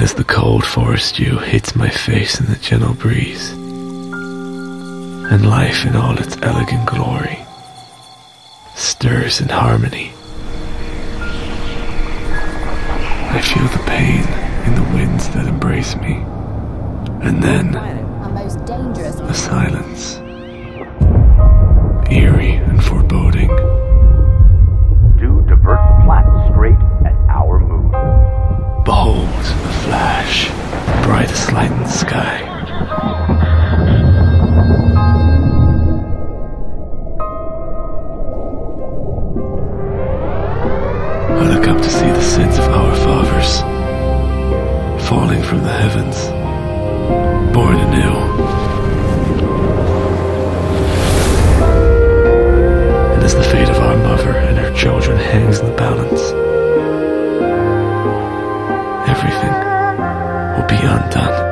And as the cold forest dew hits my face in the gentle breeze, and life in all its elegant glory stirs in harmony, I feel the pain in the winds that embrace me, and then Our most dangerous. a silence, brightest light in the sky. I look up to see the sins of our fathers falling from the heavens, born anew. Undone.